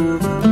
Música